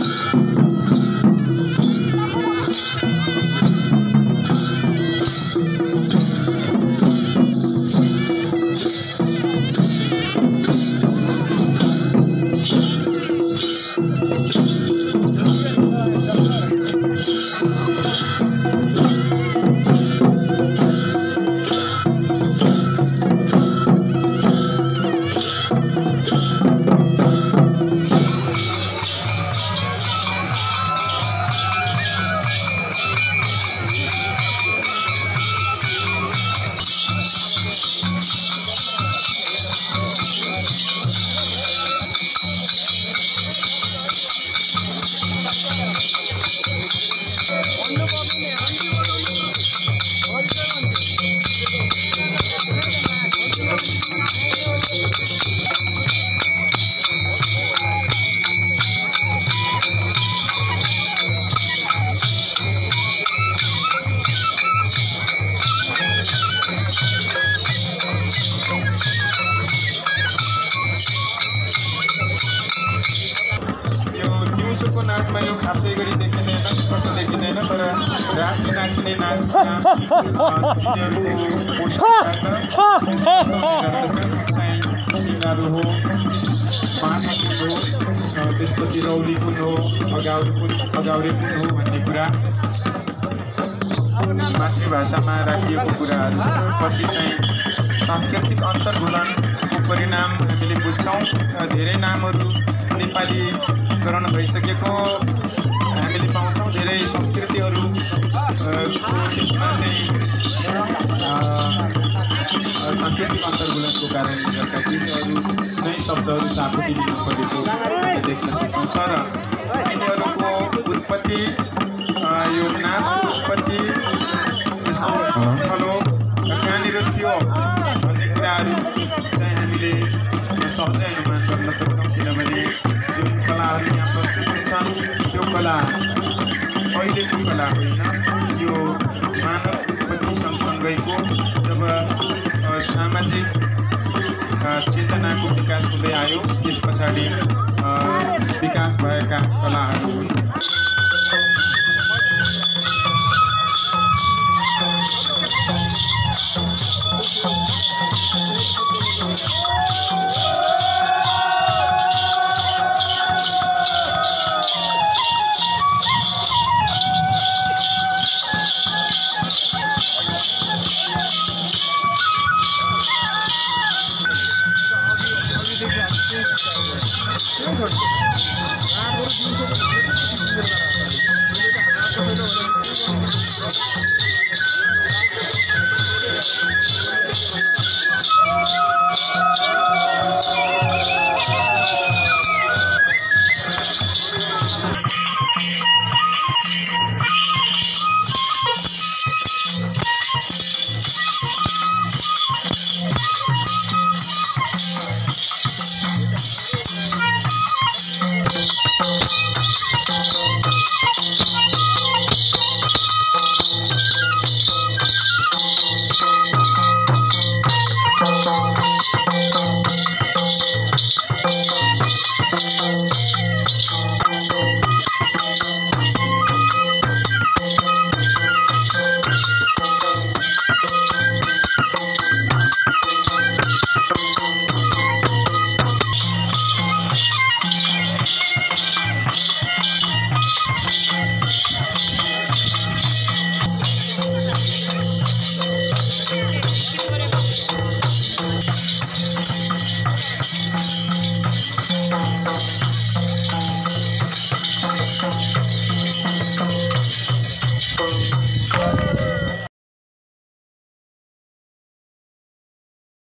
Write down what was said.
you दिउँसोको नाचमा यो खासै गरी देखिँदैन स्पष्ट देखिँदैन तर राति नाचिने चाहिँ सिङ्गारो हो हो त्यसपछि रौली कुन हो अगाउरी कुन अगाउरे कुन हो भन्ने कुरा। मातृभाषामा राखिएको कुराहरू। पछि चाहिँ सांस्कृतिक अन्तर्घुलनको परिणाम हामीले बुझ्छौँ। धेरै नामहरू नेपालीकरण भइसकेको हामीले पाउँछौँ धेरै संस्कृतिहरू सांस्कृतिक अन्तर्घुलनको कारणले गर्दाखेरि अरू नै शब्दहरू सापटी लिनु परेको देख्न सक्छौँ तर यिनीहरूको कला अहिलेको कला होइन यो मानव उत्पत्ति सँगसँगैको जब सामाजिक चेतनाको विकास हुँदै आयो त्यस पछाडि विकास भएका कलाहरू আর ওর দিন তো